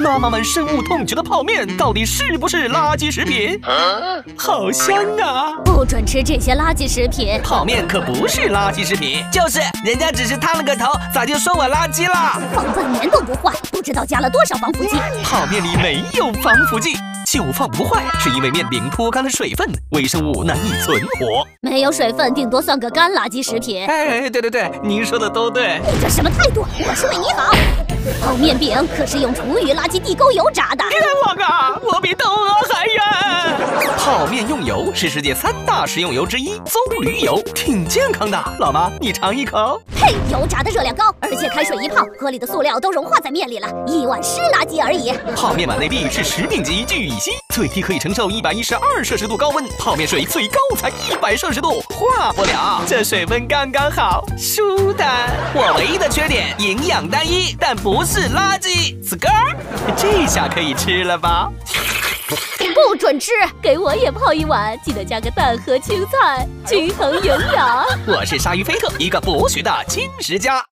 妈妈们深恶痛绝的泡面到底是不是垃圾食品？好香啊！不准吃这些垃圾食品。泡面可不是垃圾食品，就是人家只是烫了个头，咋就说我垃圾了。放半年都不坏，不知道加了多少防腐剂。泡面里没有防腐剂，就放不坏，是因为面饼脱干了水分，微生物难以存活。没有水分，顶多算个干垃圾食品。哎，对对对，您说的都对。你这什么态度？我是为你好。泡面饼可是用厨余垃圾地沟油炸的。冤枉啊！我比窦娥还冤。泡面用油是世界三大食用油之一，棕榈油，挺健康的。老妈，你尝一口。嘿！油炸的热量高，而且开水一泡，河里的塑料都融化在面里了，一碗湿垃圾而已。泡面碗内壁是食品级聚乙烯，最低可以承受一百一十二摄氏度高温，泡面水最高才一百摄氏度，化不了。这水温刚刚好，舒坦。我唯一的缺点，营养单一，但不是垃圾。死哥，这下可以吃了吧？吃！给我也泡一碗，记得加个蛋和青菜，均衡营养。我是鲨鱼菲特，一个博学的轻食家。